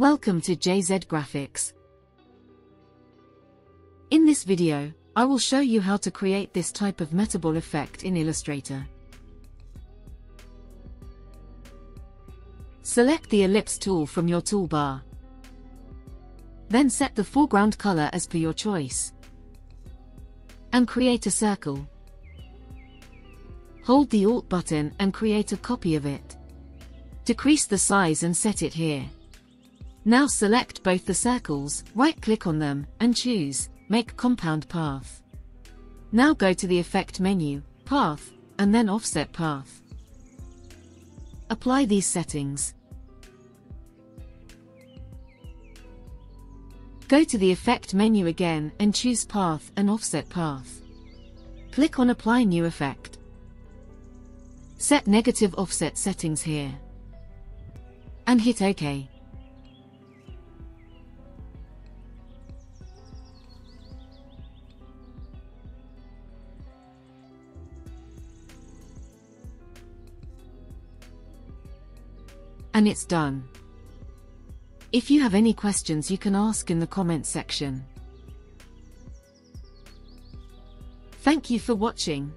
Welcome to JZ Graphics. In this video, I will show you how to create this type of metaball effect in Illustrator. Select the ellipse tool from your toolbar. Then set the foreground color as per your choice. And create a circle. Hold the Alt button and create a copy of it. Decrease the size and set it here. Now select both the circles, right-click on them, and choose Make Compound Path. Now go to the Effect menu, Path, and then Offset Path. Apply these settings. Go to the Effect menu again and choose Path and Offset Path. Click on Apply New Effect. Set negative offset settings here. And hit OK. And it's done. If you have any questions you can ask in the comment section. Thank you for watching.